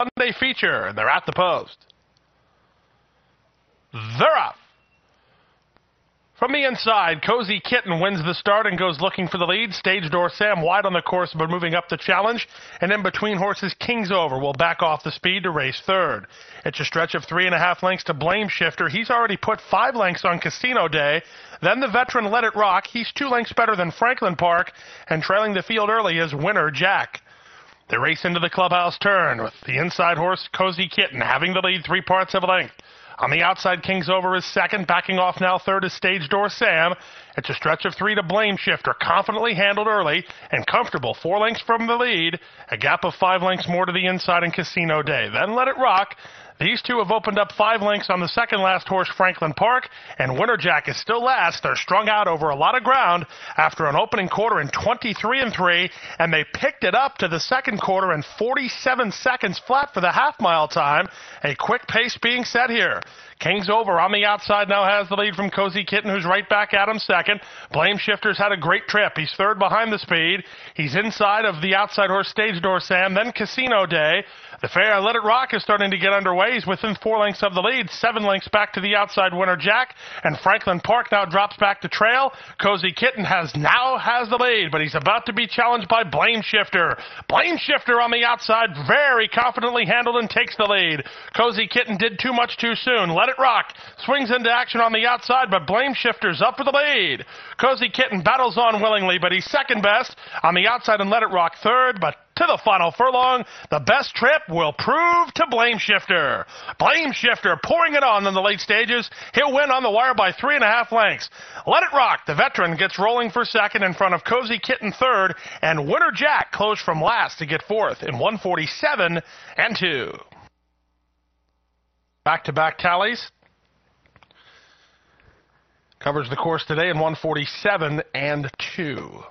Sunday feature, and they're at the post. They're off. From the inside, Cozy Kitten wins the start and goes looking for the lead. Stage door Sam wide on the course, but moving up the challenge. And in between horses, King's Over will back off the speed to race third. It's a stretch of three and a half lengths to Blame Shifter. He's already put five lengths on Casino Day. Then the veteran Let It Rock. He's two lengths better than Franklin Park. And trailing the field early is Winner Jack. They race into the clubhouse turn with the inside horse Cozy Kitten having the lead three parts of a length. On the outside, Kings over is second. Backing off now, third is Stage Door Sam. It's a stretch of three to Blame Shifter. Confidently handled early and comfortable. Four lengths from the lead. A gap of five lengths more to the inside in Casino Day. Then Let It Rock. These two have opened up five lengths on the second last horse, Franklin Park, and Winner Jack is still last. They're strung out over a lot of ground after an opening quarter in 23 and 3, and they picked it up to the second quarter in 47 seconds flat for the half mile time. A quick pace being set here. King's over on the outside now has the lead from Cozy Kitten, who's right back at him second. Blame Shifter's had a great trip. He's third behind the speed. He's inside of the outside horse stage door Sam, then Casino Day. The fair Let It Rock is starting to get underway. He's within four lengths of the lead, seven lengths back to the outside winner Jack, and Franklin Park now drops back to trail. Cozy Kitten has now has the lead, but he's about to be challenged by Blame Shifter. Blame Shifter on the outside, very confidently handled and takes the lead. Cozy Kitten did too much too soon. Let It Rock swings into action on the outside, but Blame Shifter's up for the lead. Cozy Kitten battles on willingly, but he's second best on the outside and Let It Rock third, but to the final furlong. The best trip will prove to Blame Shifter. Blame Shifter pouring it on in the late stages. He'll win on the wire by three and a half lengths. Let it rock. The veteran gets rolling for second in front of Cozy Kitten third, and Winner Jack closed from last to get fourth in 147 and 2. Back to back tallies. Covers the course today in 147 and 2.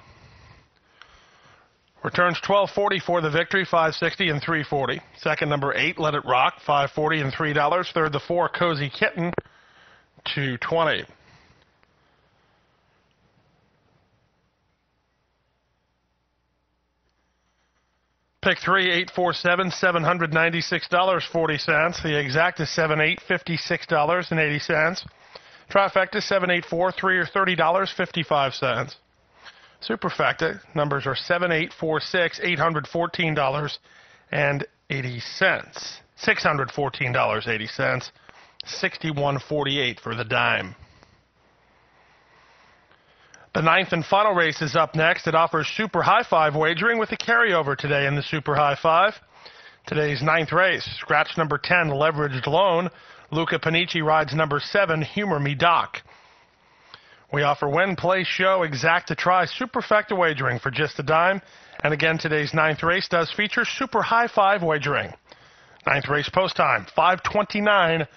Returns 1240 for the victory, 560 and 340. Second number eight, Let It Rock, 540 and three dollars. Third the four, Cozy Kitten, 220. Pick three, eight four seven, seven hundred ninety six dollars forty cents. The exact is seven eight fifty six dollars and eighty cents. Trifecta seven eight four three or thirty dollars fifty five cents. Superfecta numbers are seven eight four six eight hundred fourteen dollars and eighty cents. Six hundred fourteen dollars eighty cents. Sixty one forty eight for the dime. The ninth and final race is up next. It offers super high five wagering with a carryover today in the super high five. Today's ninth race, scratch number 10, leveraged loan. Luca Panici rides number 7, Humor Me Doc. We offer win, play, show, exact to try, superfecta wagering for just a dime. And again, today's ninth race does feature super high five wagering. Ninth race post time, 529